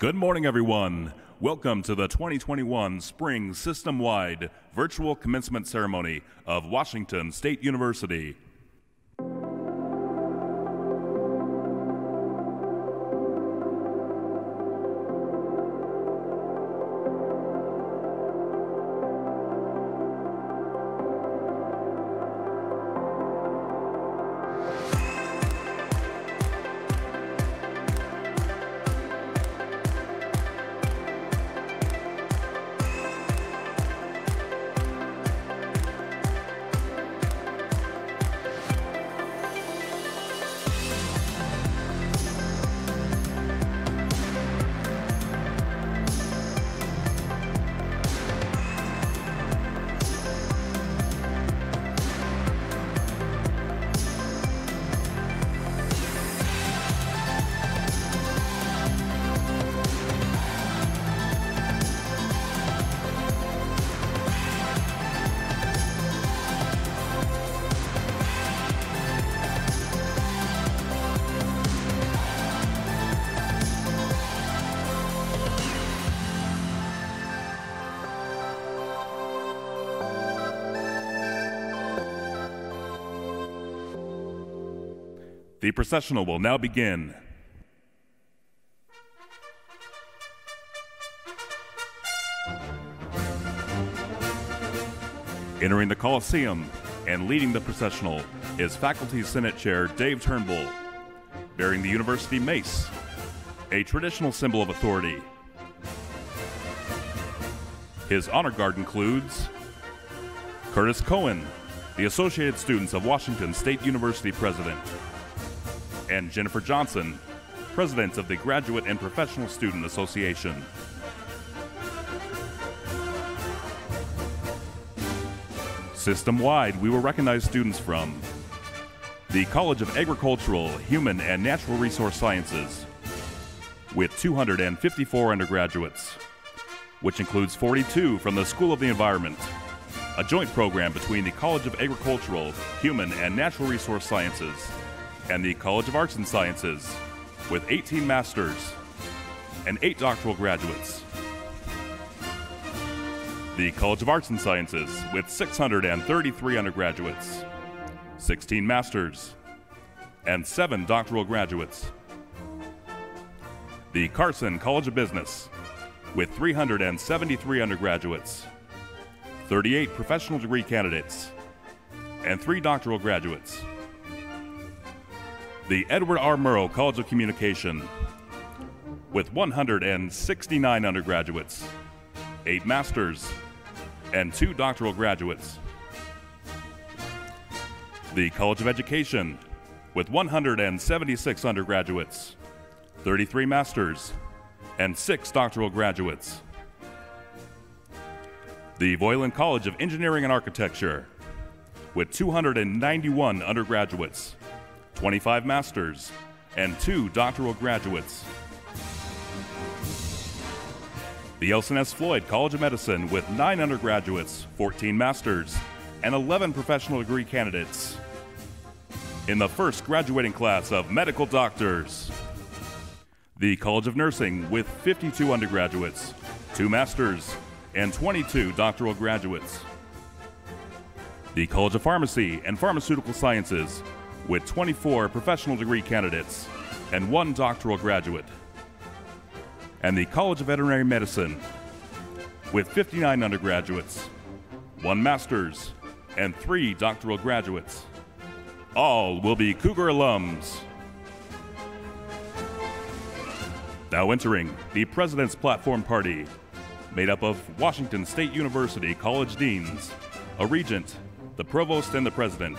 Good morning, everyone. Welcome to the 2021 Spring System Wide Virtual Commencement Ceremony of Washington State University. The processional will now begin. Entering the Coliseum and leading the processional is Faculty Senate Chair Dave Turnbull, bearing the University Mace, a traditional symbol of authority. His honor guard includes Curtis Cohen, the Associated Students of Washington State University President and Jennifer Johnson, President of the Graduate and Professional Student Association. System wide, we will recognize students from the College of Agricultural, Human, and Natural Resource Sciences, with 254 undergraduates, which includes 42 from the School of the Environment, a joint program between the College of Agricultural, Human, and Natural Resource Sciences and the College of Arts and Sciences, with 18 masters and 8 doctoral graduates. The College of Arts and Sciences, with 633 undergraduates, 16 masters, and 7 doctoral graduates. The Carson College of Business, with 373 undergraduates, 38 professional degree candidates, and 3 doctoral graduates the Edward R. Murrow College of Communication, with 169 undergraduates, 8 masters, and 2 doctoral graduates. The College of Education, with 176 undergraduates, 33 masters, and 6 doctoral graduates. The Voiland College of Engineering and Architecture, with 291 undergraduates, 25 masters, and two doctoral graduates. The Elson S. Floyd College of Medicine with nine undergraduates, 14 masters, and 11 professional degree candidates. In the first graduating class of medical doctors, the College of Nursing with 52 undergraduates, two masters, and 22 doctoral graduates. The College of Pharmacy and Pharmaceutical Sciences with 24 professional degree candidates and one doctoral graduate. And the College of Veterinary Medicine with 59 undergraduates, one master's, and three doctoral graduates. All will be Cougar alums. Now entering the President's Platform Party, made up of Washington State University College Deans, a regent, the provost, and the president.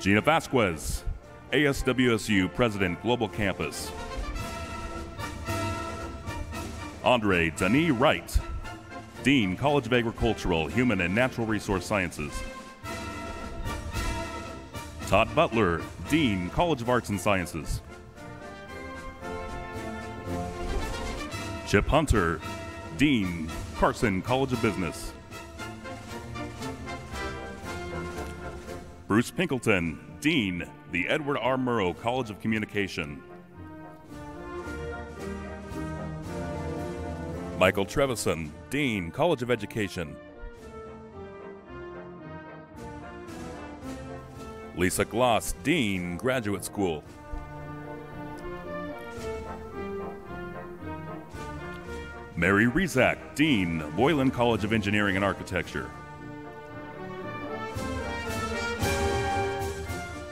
Gina Vasquez, ASWSU President Global Campus. Andre Denis Wright, Dean, College of Agricultural, Human and Natural Resource Sciences. Todd Butler, Dean, College of Arts and Sciences. Chip Hunter, Dean, Carson College of Business. Bruce Pinkleton, Dean, the Edward R. Murrow College of Communication. Michael Trevisan, Dean, College of Education. Lisa Gloss, Dean, Graduate School. Mary Rezac, Dean, Voiland College of Engineering and Architecture.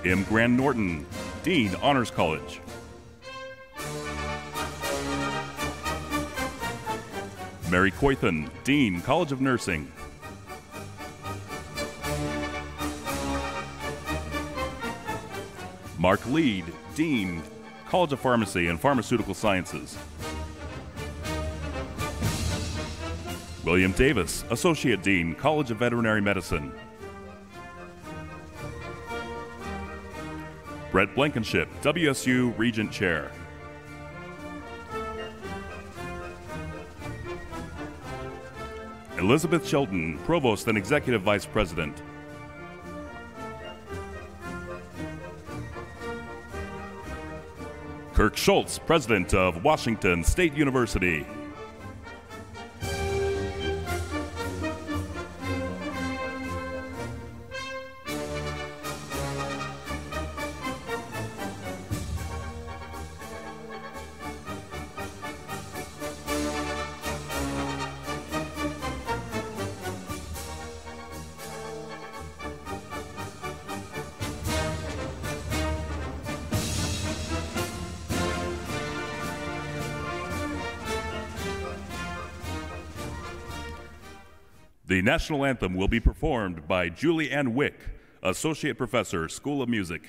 M. Grant Norton, Dean, Honors College. Mary Koithan, Dean, College of Nursing. Mark Leid, Dean, College of Pharmacy and Pharmaceutical Sciences. William Davis, Associate Dean, College of Veterinary Medicine. Brett Blankenship, WSU Regent Chair. Elizabeth Chilton, Provost and Executive Vice President. Kirk Schulz, President of Washington State University. National anthem will be performed by Julie Ann Wick, Associate Professor, School of Music.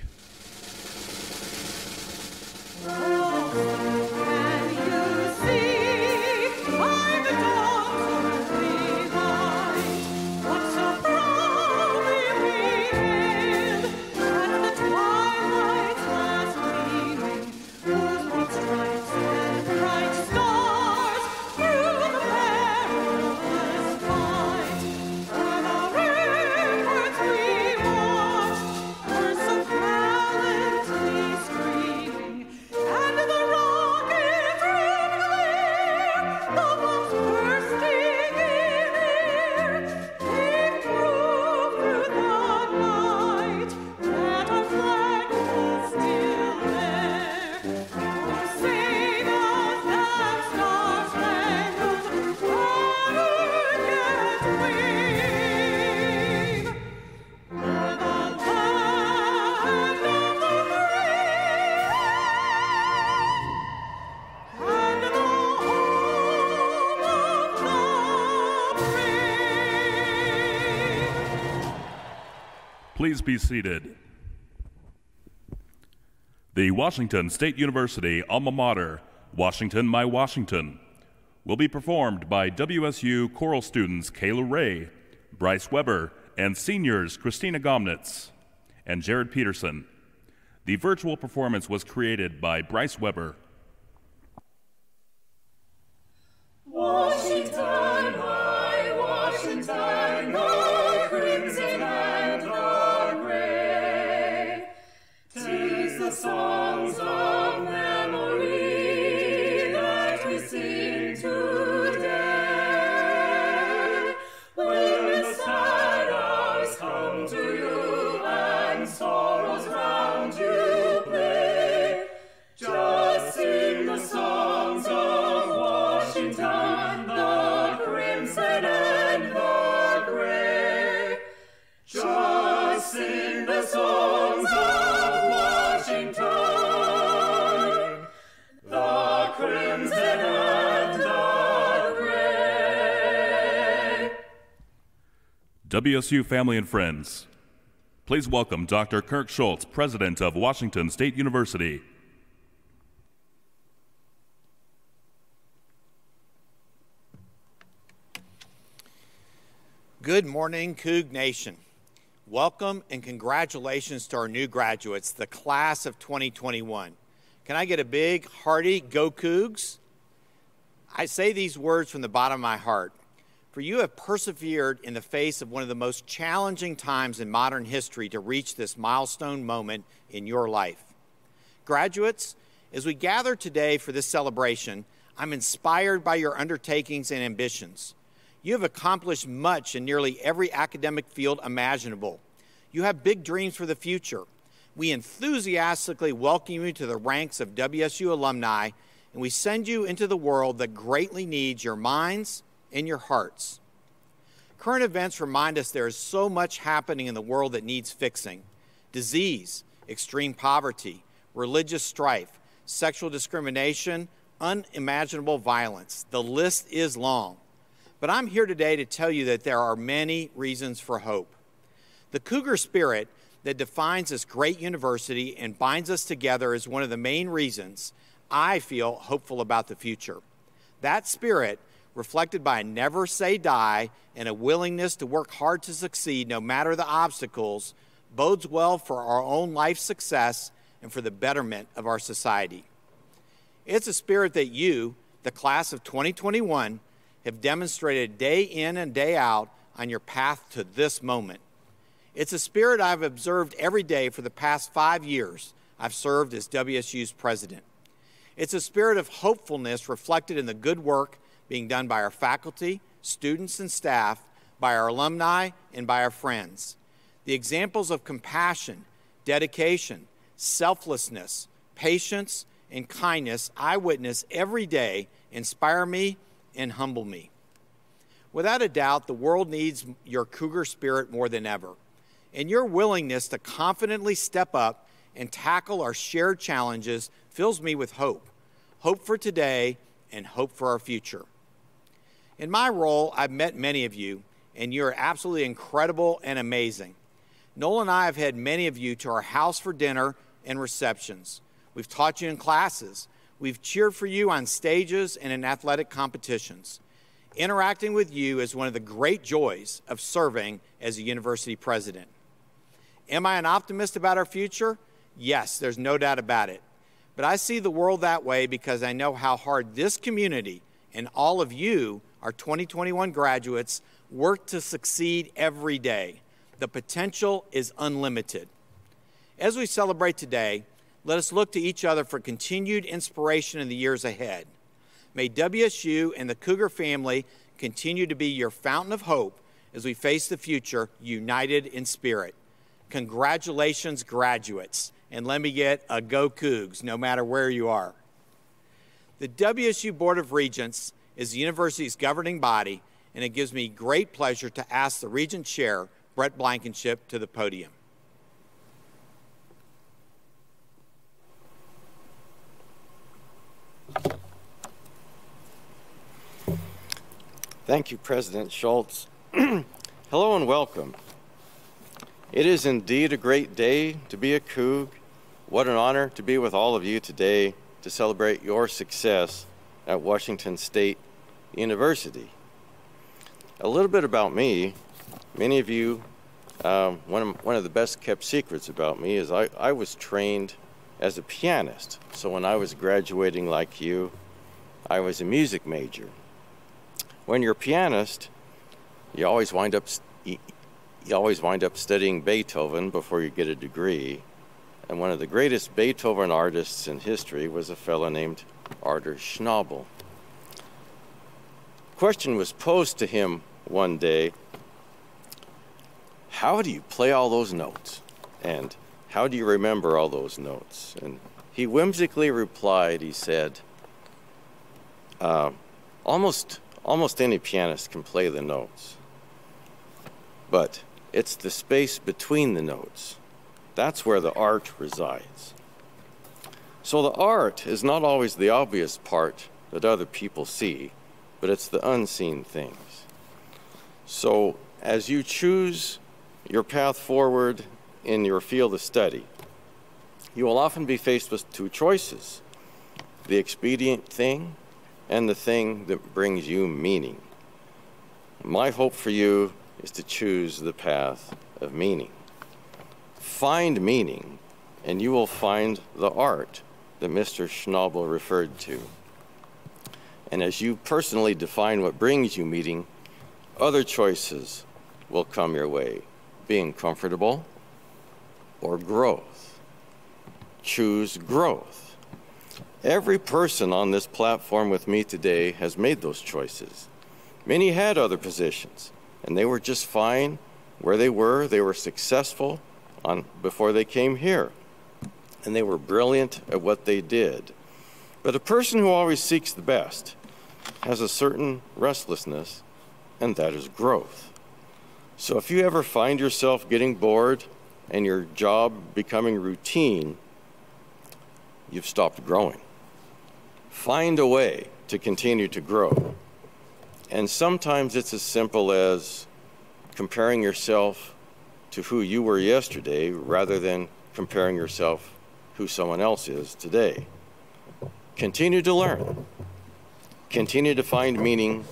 Please be seated. The Washington State University alma mater, Washington My Washington, will be performed by WSU choral students Kayla Ray, Bryce Weber, and seniors Christina Gomnitz and Jared Peterson. The virtual performance was created by Bryce Weber. Washington, WSU family and friends, please welcome Dr. Kirk Schulz, President of Washington State University. Good morning, Coug Nation. Welcome and congratulations to our new graduates, the class of 2021. Can I get a big, hearty go Cougs? I say these words from the bottom of my heart, for you have persevered in the face of one of the most challenging times in modern history to reach this milestone moment in your life. Graduates, as we gather today for this celebration, I'm inspired by your undertakings and ambitions. You have accomplished much in nearly every academic field imaginable. You have big dreams for the future. We enthusiastically welcome you to the ranks of WSU alumni, and we send you into the world that greatly needs your minds and your hearts. Current events remind us there is so much happening in the world that needs fixing disease, extreme poverty, religious strife, sexual discrimination, unimaginable violence. The list is long. But I'm here today to tell you that there are many reasons for hope. The Cougar spirit that defines this great university and binds us together is one of the main reasons I feel hopeful about the future. That spirit, reflected by a never say die and a willingness to work hard to succeed no matter the obstacles, bodes well for our own life success and for the betterment of our society. It's a spirit that you, the class of 2021, have demonstrated day in and day out on your path to this moment. It's a spirit I've observed every day for the past five years I've served as WSU's president. It's a spirit of hopefulness reflected in the good work being done by our faculty, students, and staff, by our alumni, and by our friends. The examples of compassion, dedication, selflessness, patience, and kindness I witness every day inspire me and humble me. Without a doubt, the world needs your cougar spirit more than ever, and your willingness to confidently step up and tackle our shared challenges fills me with hope hope for today and hope for our future. In my role, I've met many of you, and you're absolutely incredible and amazing. Noel and I have had many of you to our house for dinner and receptions. We've taught you in classes. We've cheered for you on stages and in athletic competitions. Interacting with you is one of the great joys of serving as a university president. Am I an optimist about our future? Yes, there's no doubt about it. But I see the world that way because I know how hard this community and all of you, our 2021 graduates, work to succeed every day. The potential is unlimited. As we celebrate today, let us look to each other for continued inspiration in the years ahead. May WSU and the Cougar family continue to be your fountain of hope as we face the future united in spirit. Congratulations, graduates. And let me get a go Cougs, no matter where you are. The WSU Board of Regents is the university's governing body, and it gives me great pleasure to ask the Regent Chair, Brett Blankenship, to the podium. Thank you, President Schulz. Hello and welcome. It is indeed a great day to be a Coug. What an honor to be with all of you today to celebrate your success at Washington State University. A little bit about me. Many of you, um, one, of, one of the best kept secrets about me is I, I was trained as a pianist. So when I was graduating like you, I was a music major. When you're a pianist, you always wind up you always wind up studying Beethoven before you get a degree. And one of the greatest Beethoven artists in history was a fellow named Arthur Schnabel. Question was posed to him one day, how do you play all those notes? And how do you remember all those notes? And he whimsically replied, he said, uh, almost, almost any pianist can play the notes, but it's the space between the notes. That's where the art resides. So the art is not always the obvious part that other people see, but it's the unseen things. So as you choose your path forward in your field of study, you will often be faced with two choices the expedient thing and the thing that brings you meaning. My hope for you is to choose the path of meaning. Find meaning, and you will find the art that Mr. Schnabel referred to. And as you personally define what brings you meeting, other choices will come your way being comfortable or growth. Choose growth. Every person on this platform with me today has made those choices. Many had other positions, and they were just fine where they were. They were successful on, before they came here, and they were brilliant at what they did. But a person who always seeks the best has a certain restlessness, and that is growth. So if you ever find yourself getting bored and your job becoming routine, you've stopped growing. Find a way to continue to grow. And sometimes it's as simple as comparing yourself to who you were yesterday rather than comparing yourself who someone else is today. Continue to learn. Continue to find meaning.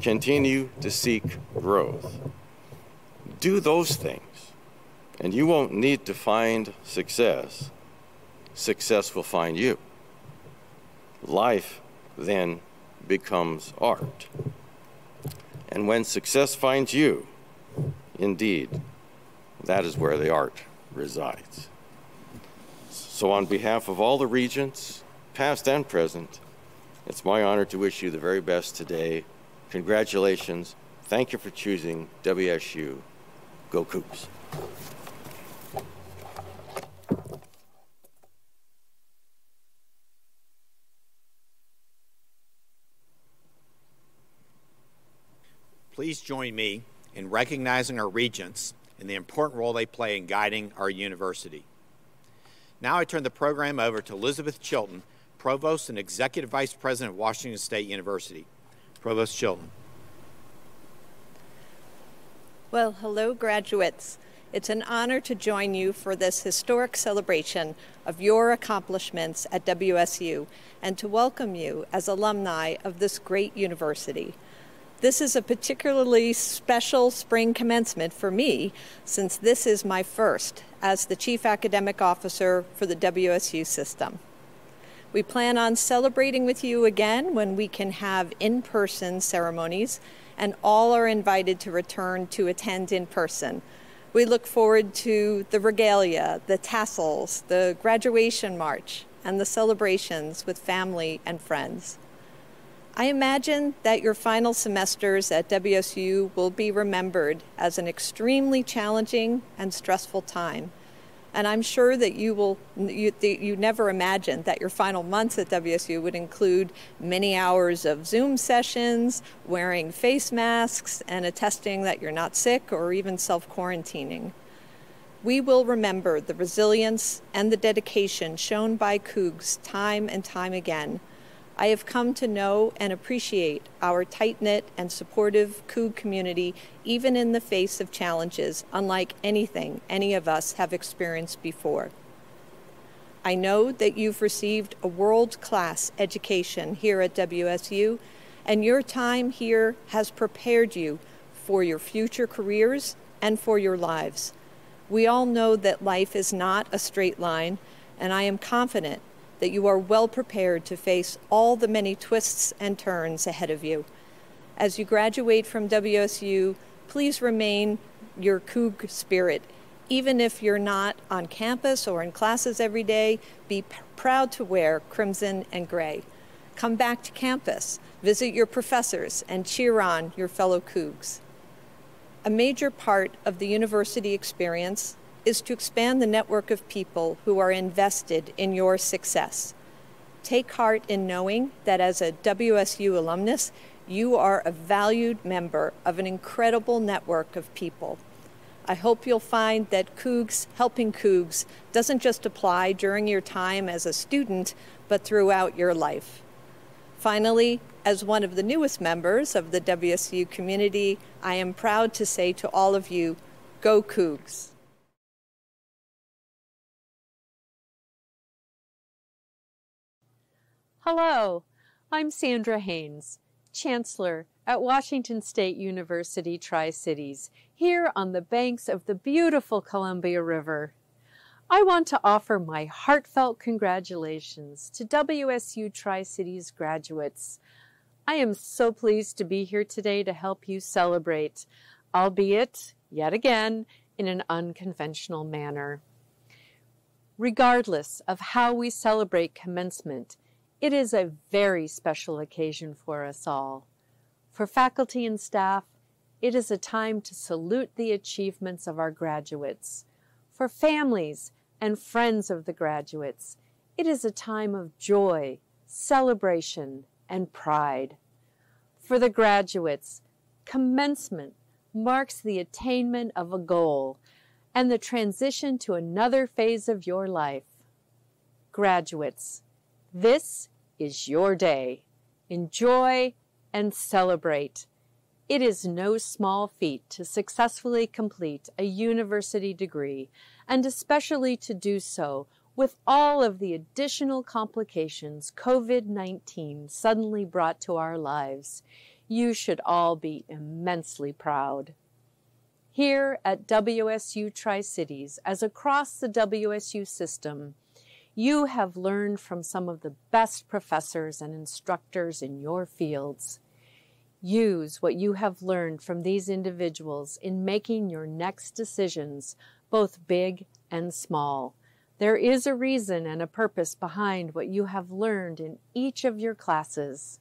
Continue to seek growth. Do those things, and you won't need to find success. Success will find you. Life then becomes art. And when success finds you, indeed, that is where the art resides. So, on behalf of all the regents, past and present, it's my honor to wish you the very best today. Congratulations. Thank you for choosing WSU. Go Cougs. Please join me in recognizing our regents and the important role they play in guiding our university. Now I turn the program over to Elizabeth Chilton, Provost and Executive Vice President of Washington State University. Provost Chilton. Well, hello, graduates. It's an honor to join you for this historic celebration of your accomplishments at WSU and to welcome you as alumni of this great university. This is a particularly special spring commencement for me since this is my first as the Chief Academic Officer for the WSU system. We plan on celebrating with you again when we can have in person ceremonies, and all are invited to return to attend in person. We look forward to the regalia, the tassels, the graduation march, and the celebrations with family and friends. I imagine that your final semesters at WSU will be remembered as an extremely challenging and stressful time. And I'm sure that you will you, you never imagined that your final months at WSU would include many hours of Zoom sessions, wearing face masks, and attesting that you're not sick or even self-quarantining. We will remember the resilience and the dedication shown by Cougs time and time again I have come to know and appreciate our tight knit and supportive Coug community, even in the face of challenges unlike anything any of us have experienced before. I know that you've received a world class education here at WSU, and your time here has prepared you for your future careers and for your lives. We all know that life is not a straight line, and I am confident that you are well prepared to face all the many twists and turns ahead of you. As you graduate from WSU, please remain your Coug spirit. Even if you're not on campus or in classes every day, be proud to wear crimson and gray. Come back to campus, visit your professors, and cheer on your fellow Cougs. A major part of the university experience is to expand the network of people who are invested in your success. Take heart in knowing that as a WSU alumnus, you are a valued member of an incredible network of people. I hope you'll find that Cougs helping Cougs doesn't just apply during your time as a student, but throughout your life. Finally, as one of the newest members of the WSU community, I am proud to say to all of you, go Cougs. Hello, I'm Sandra Haynes, Chancellor at Washington State University Tri-Cities, here on the banks of the beautiful Columbia River. I want to offer my heartfelt congratulations to WSU Tri-Cities graduates. I am so pleased to be here today to help you celebrate, albeit, yet again, in an unconventional manner. Regardless of how we celebrate commencement, it is a very special occasion for us all. For faculty and staff, it is a time to salute the achievements of our graduates. For families and friends of the graduates, it is a time of joy, celebration, and pride. For the graduates, commencement marks the attainment of a goal and the transition to another phase of your life. Graduates, this is your day. Enjoy and celebrate. It is no small feat to successfully complete a university degree, and especially to do so with all of the additional complications COVID 19 suddenly brought to our lives. You should all be immensely proud. Here at WSU Tri Cities, as across the WSU system, you have learned from some of the best professors and instructors in your fields. Use what you have learned from these individuals in making your next decisions, both big and small. There is a reason and a purpose behind what you have learned in each of your classes.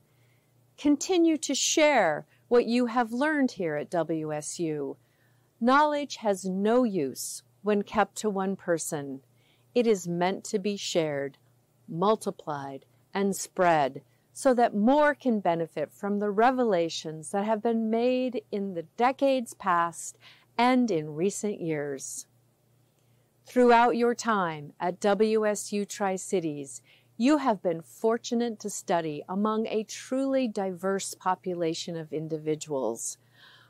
Continue to share what you have learned here at WSU. Knowledge has no use when kept to one person. It is meant to be shared, multiplied, and spread so that more can benefit from the revelations that have been made in the decades past and in recent years. Throughout your time at WSU Tri Cities, you have been fortunate to study among a truly diverse population of individuals.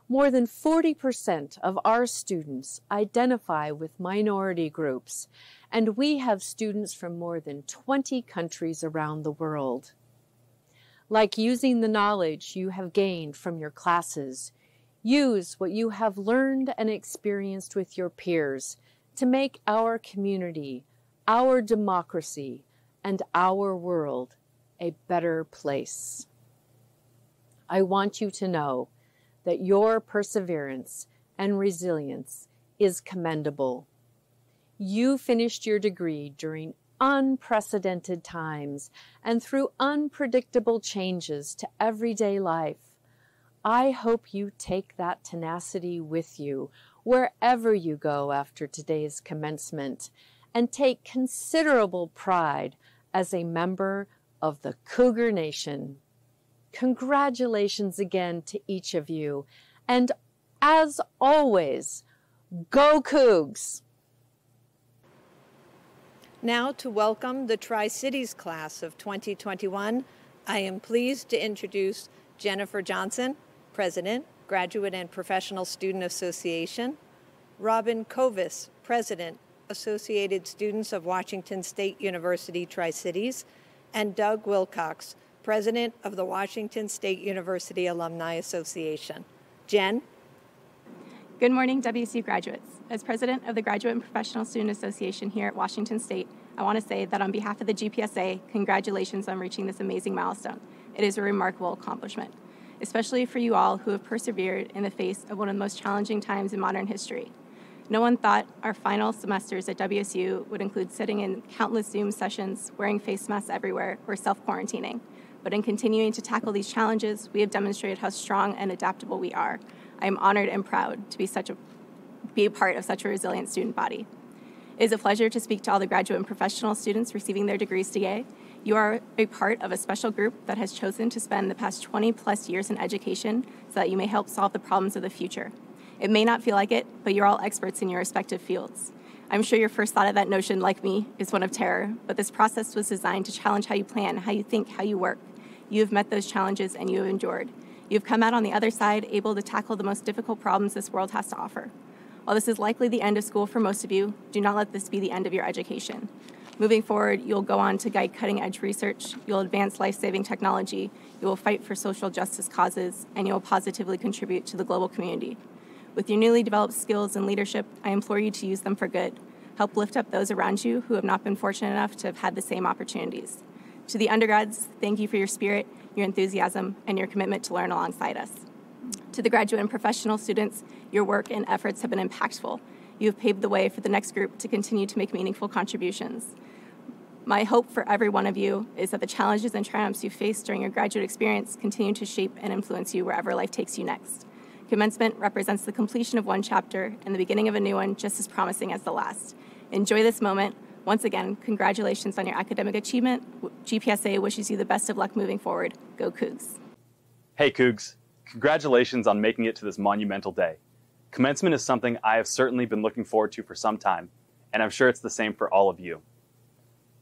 More than 40% of our students identify with minority groups, and we have students from more than 20 countries around the world. Like using the knowledge you have gained from your classes, use what you have learned and experienced with your peers to make our community, our democracy, and our world a better place. I want you to know that your perseverance and resilience is commendable. You finished your degree during unprecedented times and through unpredictable changes to everyday life. I hope you take that tenacity with you wherever you go after today's commencement and take considerable pride as a member of the Cougar Nation. Congratulations again to each of you. And as always, go Cougs! Now to welcome the Tri-Cities class of 2021, I am pleased to introduce Jennifer Johnson, President, Graduate and Professional Student Association, Robin Kovis, President, Associated Students of Washington State University Tri-Cities, and Doug Wilcox, President of the Washington State University Alumni Association. Jen? Good morning, WSU graduates. As president of the Graduate and Professional Student Association here at Washington State, I want to say that on behalf of the GPSA, congratulations on reaching this amazing milestone. It is a remarkable accomplishment, especially for you all who have persevered in the face of one of the most challenging times in modern history. No one thought our final semesters at WSU would include sitting in countless Zoom sessions, wearing face masks everywhere, or self quarantining. But in continuing to tackle these challenges, we have demonstrated how strong and adaptable we are. I am honored and proud to be such a be a part of such a resilient student body. It is a pleasure to speak to all the graduate and professional students receiving their degrees today. You are a part of a special group that has chosen to spend the past 20 plus years in education so that you may help solve the problems of the future. It may not feel like it, but you're all experts in your respective fields. I'm sure your first thought of that notion, like me, is one of terror, but this process was designed to challenge how you plan, how you think, how you work. You have met those challenges and you have endured. You've come out on the other side able to tackle the most difficult problems this world has to offer. While this is likely the end of school for most of you, do not let this be the end of your education. Moving forward, you'll go on to guide cutting edge research, you'll advance life saving technology, you will fight for social justice causes, and you will positively contribute to the global community. With your newly developed skills and leadership, I implore you to use them for good. Help lift up those around you who have not been fortunate enough to have had the same opportunities. To the undergrads, thank you for your spirit, your enthusiasm, and your commitment to learn alongside us. To the graduate and professional students, your work and efforts have been impactful. You have paved the way for the next group to continue to make meaningful contributions. My hope for every one of you is that the challenges and triumphs you face during your graduate experience continue to shape and influence you wherever life takes you next. Commencement represents the completion of one chapter and the beginning of a new one just as promising as the last. Enjoy this moment. Once again, congratulations on your academic achievement. GPSA wishes you the best of luck moving forward. Go Cougs. Hey Cougs, congratulations on making it to this monumental day. Commencement is something I have certainly been looking forward to for some time, and I'm sure it's the same for all of you.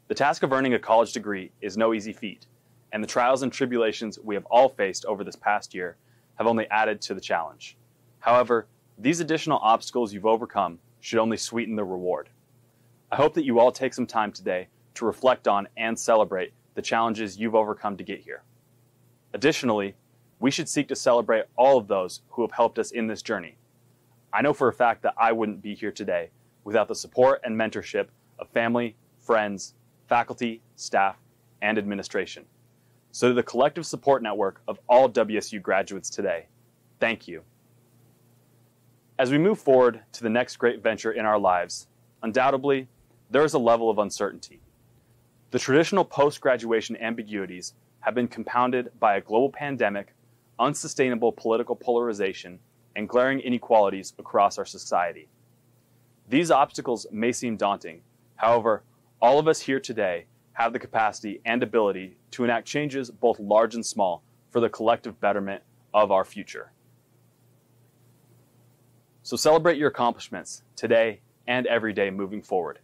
The task of earning a college degree is no easy feat, and the trials and tribulations we have all faced over this past year have only added to the challenge. However, these additional obstacles you've overcome should only sweeten the reward. I hope that you all take some time today to reflect on and celebrate the challenges you've overcome to get here. Additionally, we should seek to celebrate all of those who have helped us in this journey. I know for a fact that I wouldn't be here today without the support and mentorship of family, friends, faculty, staff, and administration. So to the collective support network of all WSU graduates today, thank you. As we move forward to the next great venture in our lives, undoubtedly, there is a level of uncertainty. The traditional post-graduation ambiguities have been compounded by a global pandemic, unsustainable political polarization, and glaring inequalities across our society. These obstacles may seem daunting. However, all of us here today have the capacity and ability to enact changes both large and small for the collective betterment of our future. So celebrate your accomplishments today and every day moving forward.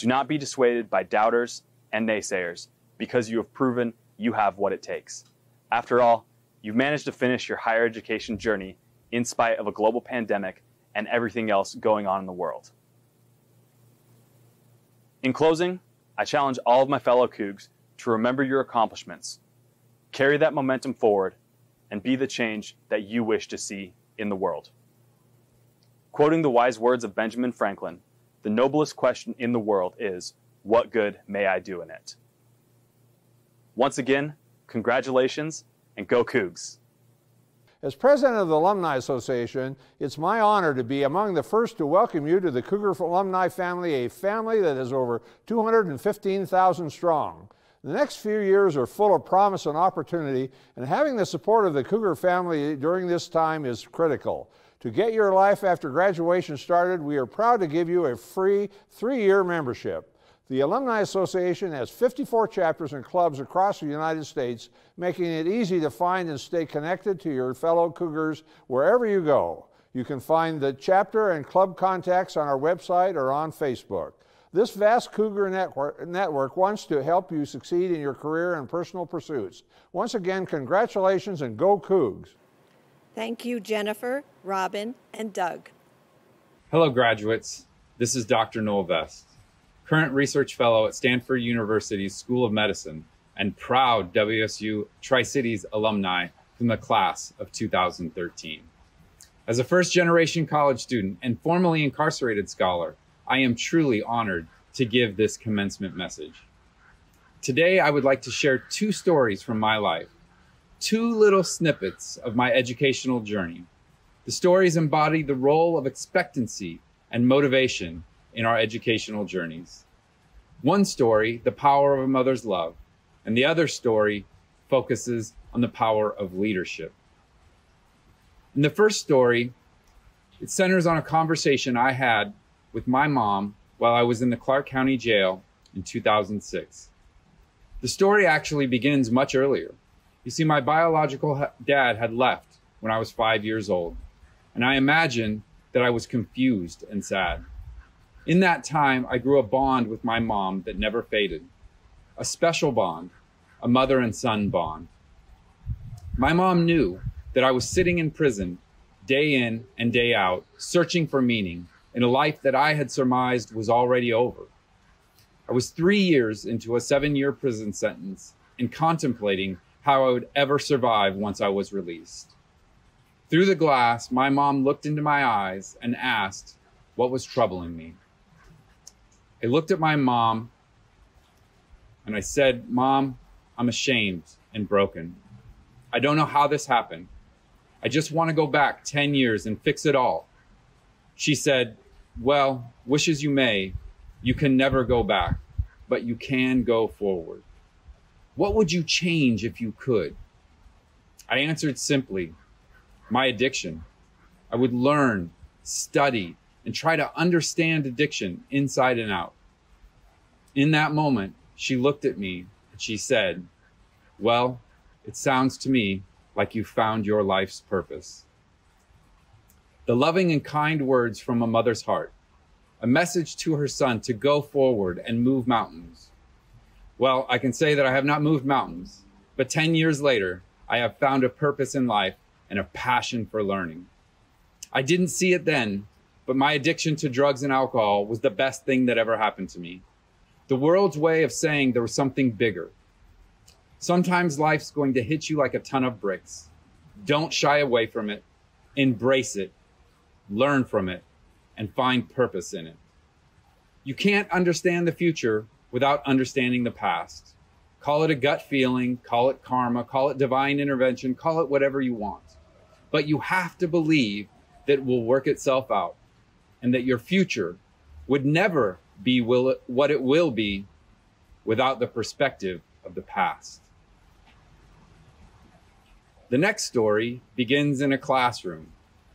Do not be dissuaded by doubters and naysayers because you have proven you have what it takes. After all, you've managed to finish your higher education journey in spite of a global pandemic and everything else going on in the world. In closing, I challenge all of my fellow Cougs to remember your accomplishments, carry that momentum forward, and be the change that you wish to see in the world. Quoting the wise words of Benjamin Franklin, the noblest question in the world is, what good may I do in it? Once again, congratulations and go Cougs! As president of the Alumni Association, it's my honor to be among the first to welcome you to the Cougar alumni family, a family that is over 215,000 strong. The next few years are full of promise and opportunity, and having the support of the Cougar family during this time is critical. To get your life after graduation started, we are proud to give you a free three year membership. The Alumni Association has 54 chapters and clubs across the United States, making it easy to find and stay connected to your fellow Cougars wherever you go. You can find the chapter and club contacts on our website or on Facebook. This vast Cougar network, network, wants to help you succeed in your career and personal pursuits. Once again, congratulations and go Cougs. Thank you, Jennifer, Robin, and Doug. Hello, graduates. This is Dr. Noel Vest current research fellow at Stanford University's School of Medicine, and proud WSU Tri Cities alumni from the class of 2013. As a first generation college student and formerly incarcerated scholar, I am truly honored to give this commencement message. Today, I would like to share two stories from my life, two little snippets of my educational journey. The stories embody the role of expectancy and motivation in our educational journeys. One story, the power of a mother's love, and the other story focuses on the power of leadership. In the first story, it centers on a conversation I had with my mom while I was in the Clark County Jail in 2006. The story actually begins much earlier. You see, my biological dad had left when I was five years old, and I imagine that I was confused and sad. In that time, I grew a bond with my mom that never faded, a special bond, a mother and son bond. My mom knew that I was sitting in prison day in and day out, searching for meaning in a life that I had surmised was already over. I was three years into a seven year prison sentence and contemplating how I would ever survive once I was released. Through the glass, my mom looked into my eyes and asked what was troubling me. I looked at my mom and I said, Mom, I'm ashamed and broken. I don't know how this happened. I just want to go back 10 years and fix it all. She said, Well, wish as you may, you can never go back, but you can go forward. What would you change if you could? I answered simply, My addiction. I would learn, study, and try to understand addiction inside and out. In that moment, she looked at me and she said, Well, it sounds to me like you found your life's purpose. The loving and kind words from a mother's heart, a message to her son to go forward and move mountains. Well, I can say that I have not moved mountains, but 10 years later, I have found a purpose in life and a passion for learning. I didn't see it then, but my addiction to drugs and alcohol was the best thing that ever happened to me. The world's way of saying there was something bigger. Sometimes life's going to hit you like a ton of bricks. Don't shy away from it. Embrace it. Learn from it and find purpose in it. You can't understand the future without understanding the past. Call it a gut feeling, call it karma, call it divine intervention, call it whatever you want. But you have to believe that it will work itself out and that your future would never be will it, what it will be without the perspective of the past. The next story begins in a classroom,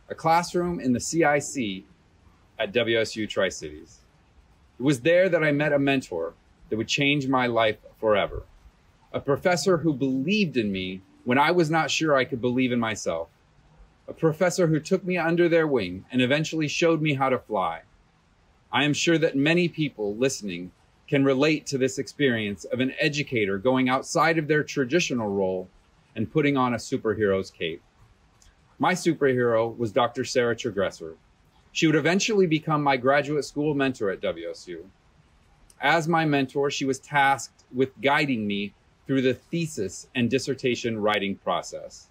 a classroom in the CIC at WSU Tri Cities. It was there that I met a mentor that would change my life forever, a professor who believed in me when I was not sure I could believe in myself a professor who took me under their wing and eventually showed me how to fly. I am sure that many people listening can relate to this experience of an educator going outside of their traditional role and putting on a superhero's cape. My superhero was Dr. Sarah Tragesser. She would eventually become my graduate school mentor at WSU. As my mentor, she was tasked with guiding me through the thesis and dissertation writing process.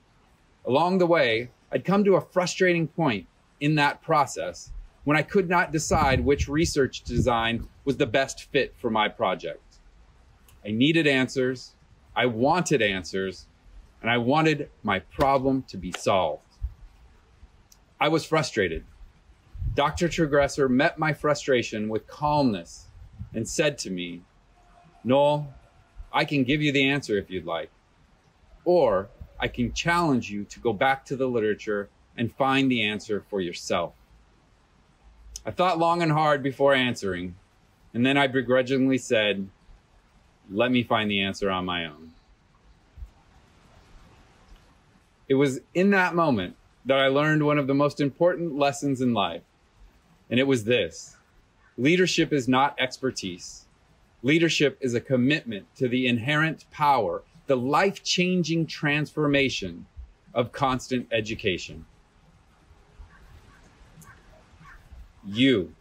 Along the way, I'd come to a frustrating point in that process when I could not decide which research design was the best fit for my project. I needed answers, I wanted answers, and I wanted my problem to be solved. I was frustrated. Dr. Tragesser met my frustration with calmness and said to me, Noel, I can give you the answer if you'd like. Or I can challenge you to go back to the literature and find the answer for yourself. I thought long and hard before answering, and then I begrudgingly said, Let me find the answer on my own. It was in that moment that I learned one of the most important lessons in life, and it was this leadership is not expertise. Leadership is a commitment to the inherent power the life changing transformation of constant education. You,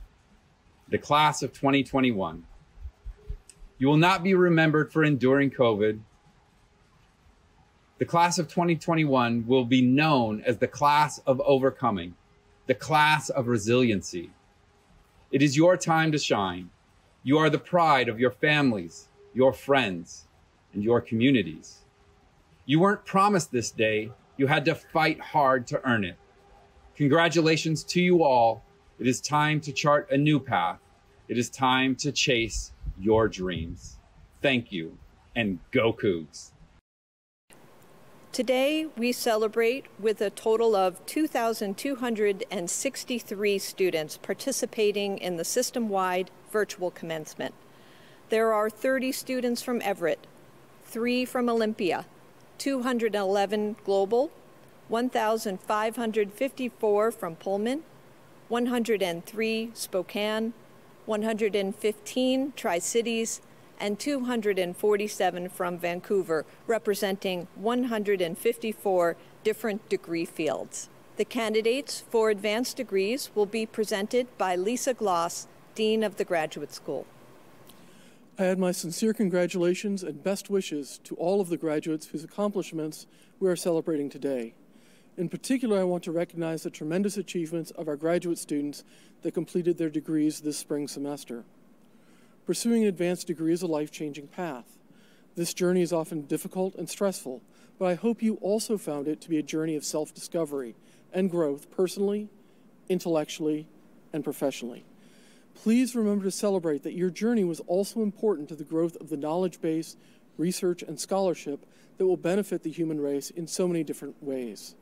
the class of 2021, you will not be remembered for enduring COVID. The class of 2021 will be known as the class of overcoming, the class of resiliency. It is your time to shine. You are the pride of your families, your friends, and your communities. You weren't promised this day, you had to fight hard to earn it. Congratulations to you all. It is time to chart a new path. It is time to chase your dreams. Thank you, and go Cougs. Today, we celebrate with a total of 2,263 students participating in the system wide virtual commencement. There are 30 students from Everett, three from Olympia, 211 global, 1,554 from Pullman, 103 Spokane, 115 Tri Cities, and 247 from Vancouver, representing 154 different degree fields. The candidates for advanced degrees will be presented by Lisa Gloss, Dean of the Graduate School. I add my sincere congratulations and best wishes to all of the graduates whose accomplishments we are celebrating today. In particular, I want to recognize the tremendous achievements of our graduate students that completed their degrees this spring semester. Pursuing an advanced degree is a life-changing path. This journey is often difficult and stressful, but I hope you also found it to be a journey of self discovery and growth personally, intellectually, and professionally. Please remember to celebrate that your journey was also important to the growth of the knowledge base, research, and scholarship that will benefit the human race in so many different ways.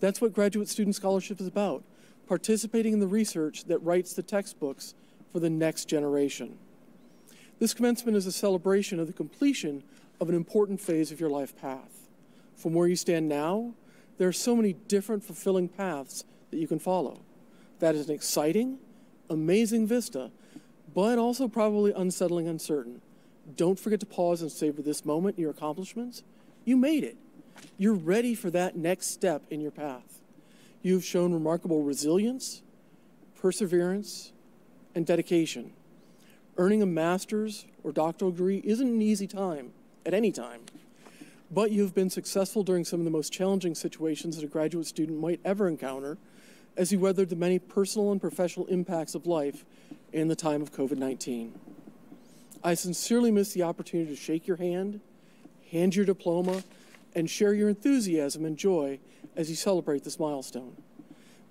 That's what Graduate Student Scholarship is about participating in the research that writes the textbooks for the next generation. This commencement is a celebration of the completion of an important phase of your life path. From where you stand now, there are so many different fulfilling paths that you can follow. That is an exciting, amazing vista, but also probably unsettling uncertain. Don't forget to pause and savor this moment and your accomplishments. You made it. You're ready for that next step in your path. You've shown remarkable resilience, perseverance, and dedication. Earning a master's or doctoral degree isn't an easy time at any time, but you've been successful during some of the most challenging situations that a graduate student might ever encounter as you weathered the many personal and professional impacts of life in the time of COVID 19. I sincerely miss the opportunity to shake your hand, hand your diploma, and share your enthusiasm and joy as you celebrate this milestone.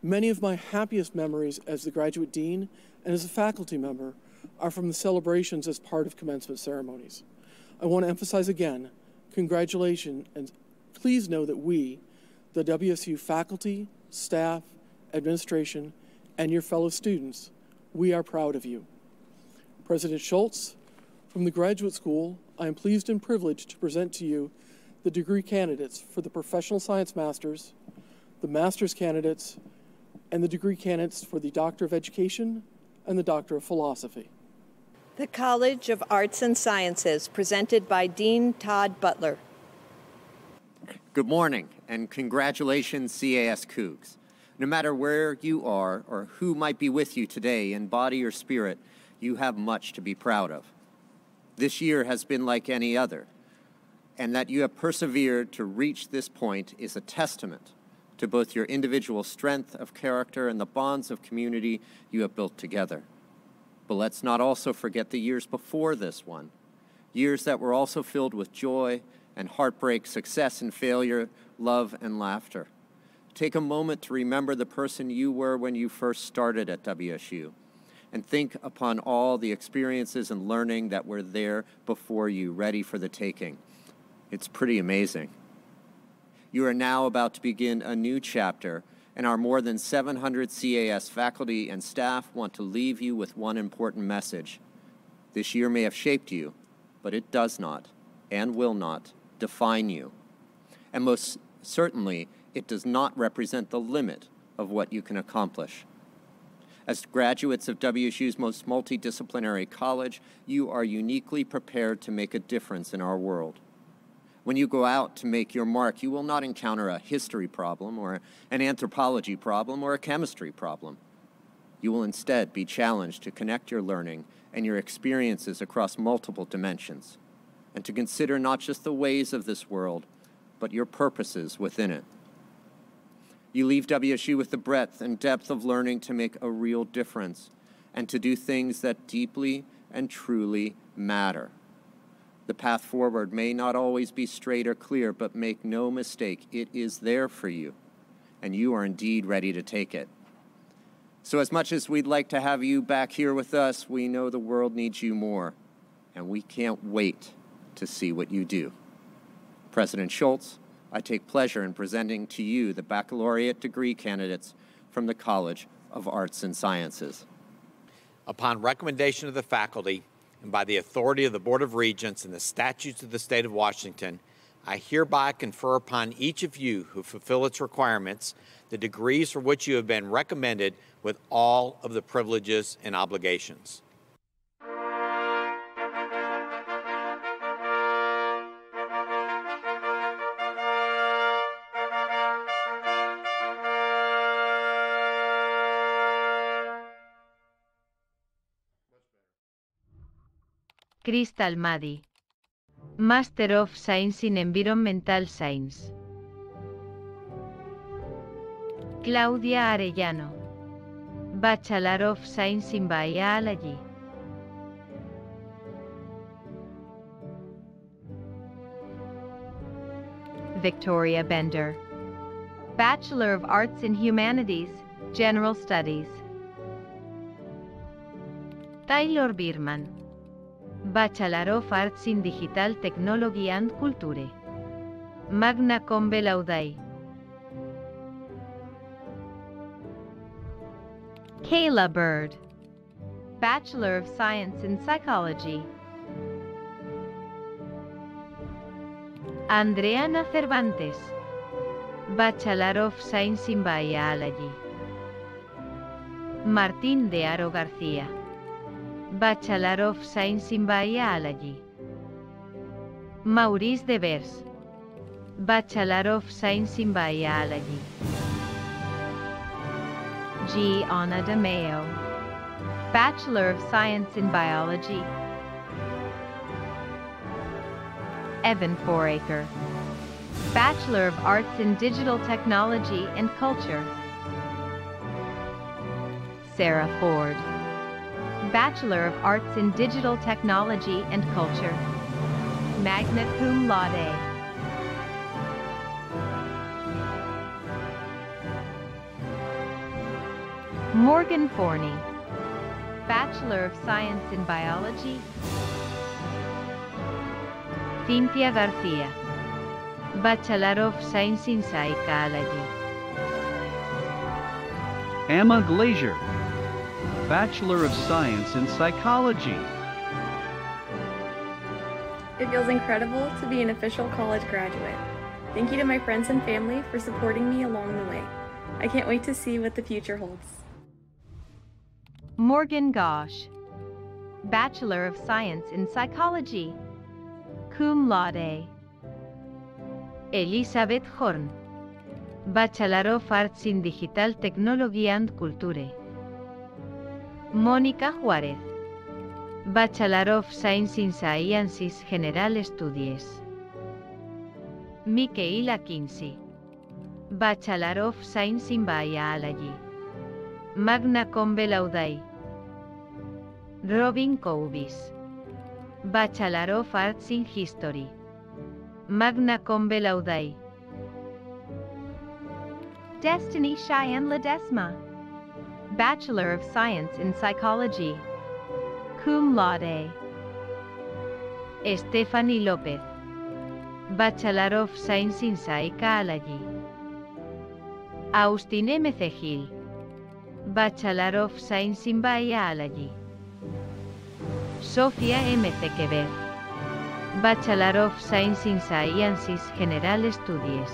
Many of my happiest memories as the graduate dean and as a faculty member are from the celebrations as part of commencement ceremonies. I want to emphasize again congratulations, and please know that we, the WSU faculty, staff, administration, and your fellow students, we are proud of you. President Schulz, from the Graduate School, I am pleased and privileged to present to you the degree candidates for the Professional Science Masters, the Master's candidates, and the degree candidates for the Doctor of Education and the Doctor of Philosophy. The College of Arts and Sciences, presented by Dean Todd Butler. Good morning, and congratulations, CAS Cougs. No matter where you are or who might be with you today, in body or spirit, you have much to be proud of. This year has been like any other, and that you have persevered to reach this point is a testament to both your individual strength of character and the bonds of community you have built together. But let's not also forget the years before this one, years that were also filled with joy and heartbreak, success and failure, love and laughter. Take a moment to remember the person you were when you first started at WSU and think upon all the experiences and learning that were there before you, ready for the taking. It's pretty amazing. You are now about to begin a new chapter, and our more than 700 CAS faculty and staff want to leave you with one important message. This year may have shaped you, but it does not and will not define you. And most certainly, it does not represent the limit of what you can accomplish. As graduates of WSU's most multidisciplinary college, you are uniquely prepared to make a difference in our world. When you go out to make your mark, you will not encounter a history problem or an anthropology problem or a chemistry problem. You will instead be challenged to connect your learning and your experiences across multiple dimensions and to consider not just the ways of this world, but your purposes within it. You leave WSU with the breadth and depth of learning to make a real difference and to do things that deeply and truly matter. The path forward may not always be straight or clear, but make no mistake, it is there for you, and you are indeed ready to take it. So, as much as we'd like to have you back here with us, we know the world needs you more, and we can't wait to see what you do. President Schulz, I take pleasure in presenting to you the baccalaureate degree candidates from the College of Arts and Sciences. Upon recommendation of the faculty and by the authority of the Board of Regents and the statutes of the state of Washington, I hereby confer upon each of you who fulfill its requirements the degrees for which you have been recommended with all of the privileges and obligations. Crystal Maddy. Master of Science in Environmental Science. Claudia Arellano. Bachelor of Science in Biology. Victoria Bender. Bachelor of Arts in Humanities, General Studies. Taylor Birman. Bachelor of Arts in Digital Technology and Culture. Magna cum laude. Kayla Bird. Bachelor of Science in Psychology. Andreana Cervantes. Bachelor of Science in Biology. Martín de Aro García. Bachelor of Science in Biology. Maurice Devers. Bachelor of Science in Biology. G. Anna De Mayo. Bachelor of Science in Biology. Evan Foraker. Bachelor of Arts in Digital Technology and Culture. Sarah Ford. Bachelor of Arts in Digital Technology and Culture. Magna cum laude. Morgan Forney. Bachelor of Science in Biology. Cynthia Garcia. Bachelor of Science in Psychology. Emma Glazier, Bachelor of Science in Psychology. It feels incredible to be an official college graduate. Thank you to my friends and family for supporting me along the way. I can't wait to see what the future holds. Morgan Gosh. Bachelor of Science in Psychology. Cum laude. Elizabeth Horn. Bachelor of Arts in Digital Technology and Culture. Mónica Juárez. Bachelor of Science in Sciences General Studies. Michaela Kinsey. Bachelor of Science in Biology. Magna cum laude. Robin Coubis. Bachelor of Arts in History. Magna cum laude. Destiny Cheyenne Ledesma. Bachelor of Science in Psychology. Cum laude. Stephanie Lopez. Bachelor of Science in Psychology. Austin M. Gil. Bachelor of Science in Biology. Sofía M. Quever. Bachelor of Science in Sciences General Studies.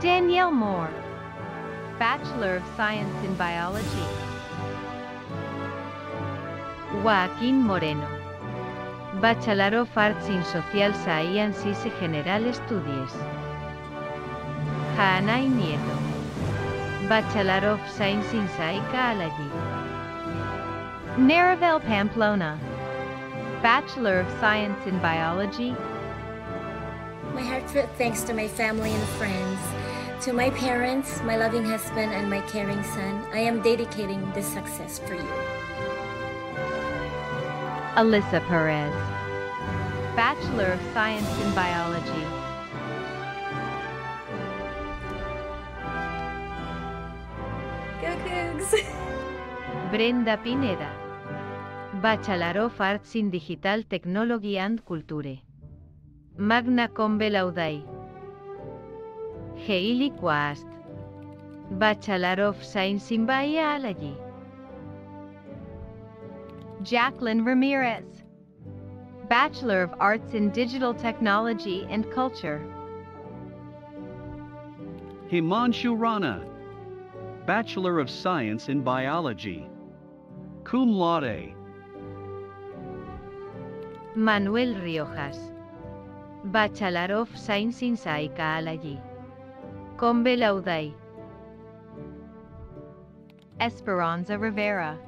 Danielle Moore. Bachelor of Science in Biology. Joaquín Moreno. Bachelor of Arts in Social Sciences General Studies. Hanay Nieto. Bachelor of Science in Psychology. Naravel Pamplona. Bachelor of Science in Biology. My heartfelt thanks to my family and friends, to my parents, my loving husband, and my caring son. I am dedicating this success for you. Alyssa Perez. Bachelor of Science in Biology. Go Cougs! Brenda Pineda. Bachelor of Arts in Digital Technology and Culture. Magna cum laude. Hailey Quast. Bachelor of Science in Biology. Jacqueline Ramirez. Bachelor of Arts in Digital Technology and Culture. Himanshu Rana, Bachelor of Science in Biology. Cum laude. Manuel Riojas. Bachelor of Science in Psychology. Cum laude. Esperanza Rivera.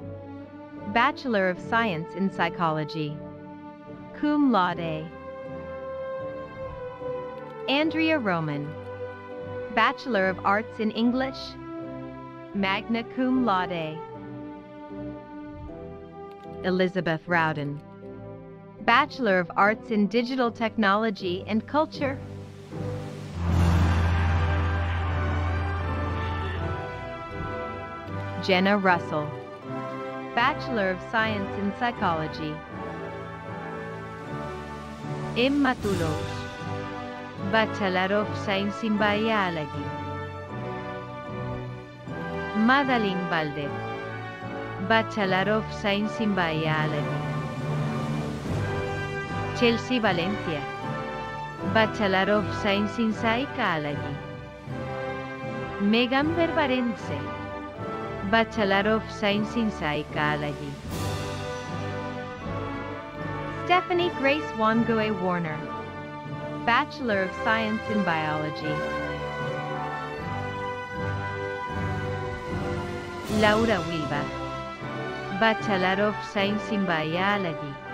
Bachelor of Science in Psychology. Cum laude. Andrea Roman. Bachelor of Arts in English. Magna cum laude. Elizabeth Rowden. Bachelor of Arts in Digital Technology and Culture. Jenna Russell, Bachelor of Science in Psychology. Emma Toulouse, Bachelor of Science in Biology. Madeline Valdez, Bachelor of Science in Biology. Chelsea Valencia, Bachelor of Science in Psychology. Megan Verbarense, Bachelor of Science in Psychology. Stephanie Grace Wangue Warner, Bachelor of Science in Biology. Laura Wilba, Bachelor of Science in Biology.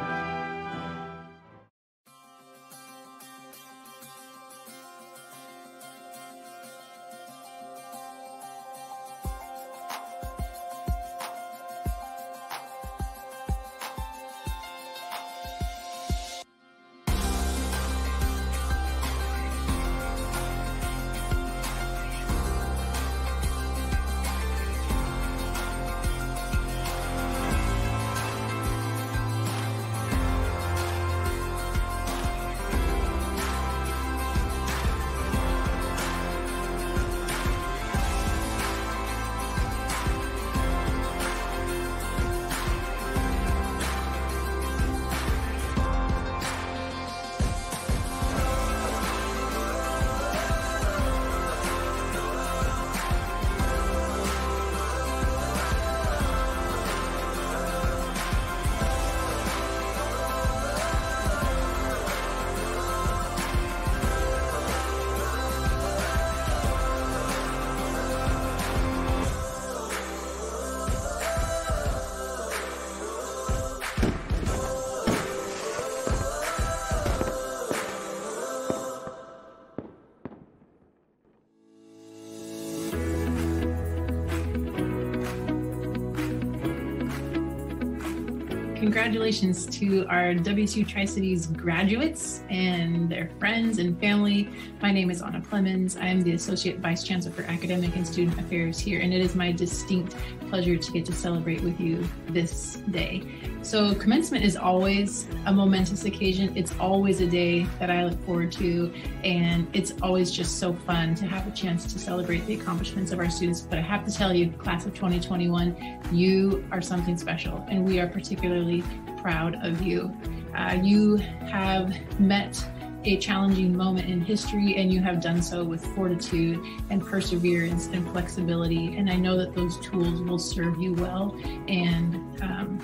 Congratulations to our WSU Tri Cities graduates and their friends and family. My name is Anna Plemons. I am the Associate Vice Chancellor for Academic and Student Affairs here, and it is my distinct pleasure to get to celebrate with you this day. So, commencement is always a momentous occasion. It's always a day that I look forward to, and it's always just so fun to have a chance to celebrate the accomplishments of our students. But I have to tell you, class of 2021, you are something special, and we are particularly proud of you. Uh, you have met a challenging moment in history, and you have done so with fortitude and perseverance and flexibility. And I know that those tools will serve you well. And um,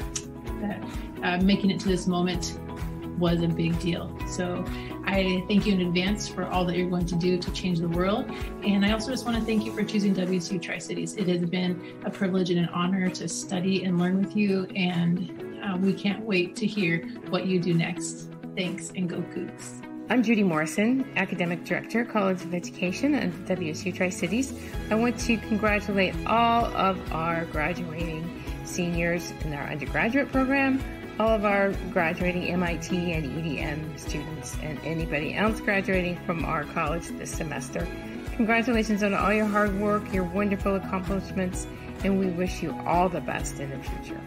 that uh, making it to this moment was a big deal. So I thank you in advance for all that you're going to do to change the world. And I also just want to thank you for choosing WSU Tri Cities. It has been a privilege and an honor to study and learn with you. And uh, we can't wait to hear what you do next. Thanks and go Cougs. I'm Judy Morrison, Academic Director, College of Education at WSU Tri Cities. I want to congratulate all of our graduating seniors in our undergraduate program, all of our graduating MIT and EDM students, and anybody else graduating from our college this semester. Congratulations on all your hard work, your wonderful accomplishments, and we wish you all the best in the future.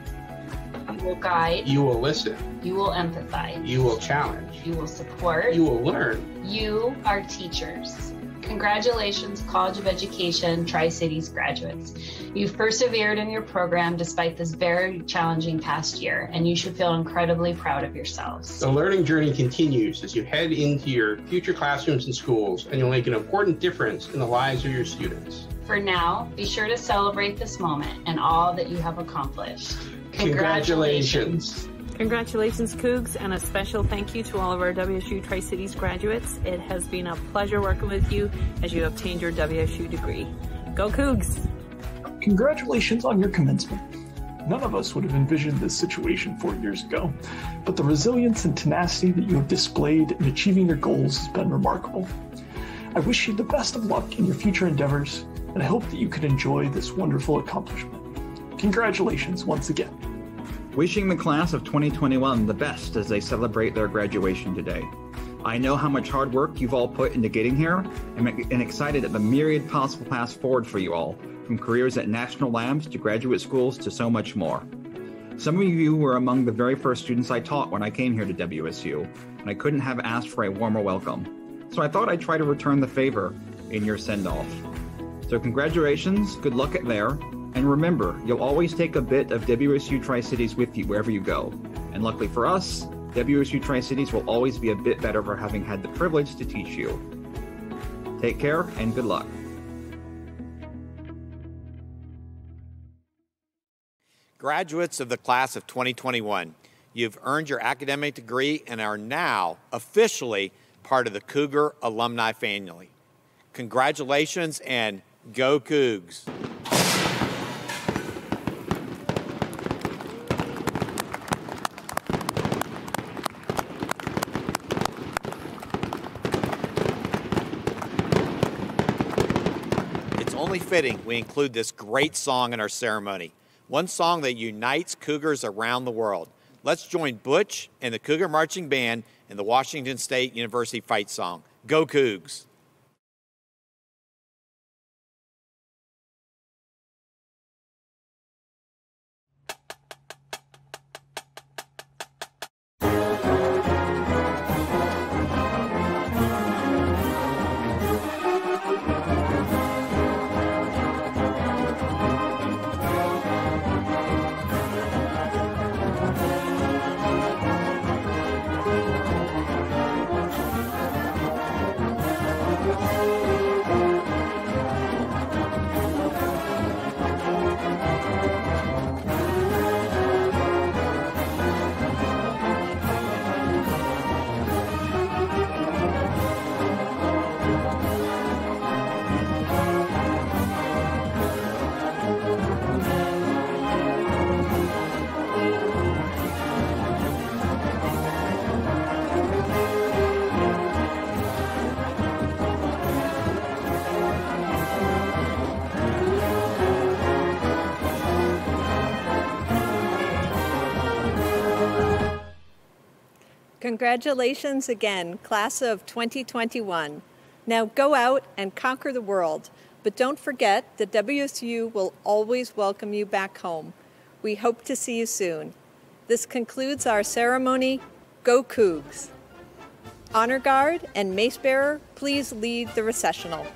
You will guide. You will listen. You will empathize. You will challenge. You will support. You will learn. You are teachers. Congratulations, College of Education Tri Cities graduates. You've persevered in your program despite this very challenging past year, and you should feel incredibly proud of yourselves. The learning journey continues as you head into your future classrooms and schools, and you'll make an important difference in the lives of your students. For now, be sure to celebrate this moment and all that you have accomplished. Congratulations. Congratulations, Cougs, and a special thank you to all of our WSU Tri Cities graduates. It has been a pleasure working with you as you obtained your WSU degree. Go Cougs! Congratulations on your commencement. None of us would have envisioned this situation four years ago, but the resilience and tenacity that you have displayed in achieving your goals has been remarkable. I wish you the best of luck in your future endeavors, and I hope that you can enjoy this wonderful accomplishment. Congratulations once again. Wishing the class of 2021 the best as they celebrate their graduation today. I know how much hard work you've all put into getting here and, excited at the myriad possible paths forward for you all, from careers at national labs to graduate schools to so much more. Some of you were among the very first students I taught when I came here to WSU, and I couldn't have asked for a warmer welcome. So I thought I'd try to return the favor in your send off. So, congratulations, good luck at there, and remember, you'll always take a bit of WSU Tri Cities with you wherever you go. And luckily for us, WSU Tri Cities will always be a bit better for having had the privilege to teach you. Take care and good luck. Graduates of the class of 2021, you've earned your academic degree and are now officially part of the Cougar alumni family. Congratulations and go Cougs! It's only fitting we include this great song in our ceremony one song that unites Cougars around the world. Let's join Butch and the Cougar Marching Band in the Washington State University fight song. Go Cougs! Congratulations again, class of 2021. Now go out and conquer the world, but don't forget that WSU will always welcome you back home. We hope to see you soon. This concludes our ceremony. Go Cougs! Honor Guard and Mace Bearer, please lead the recessional.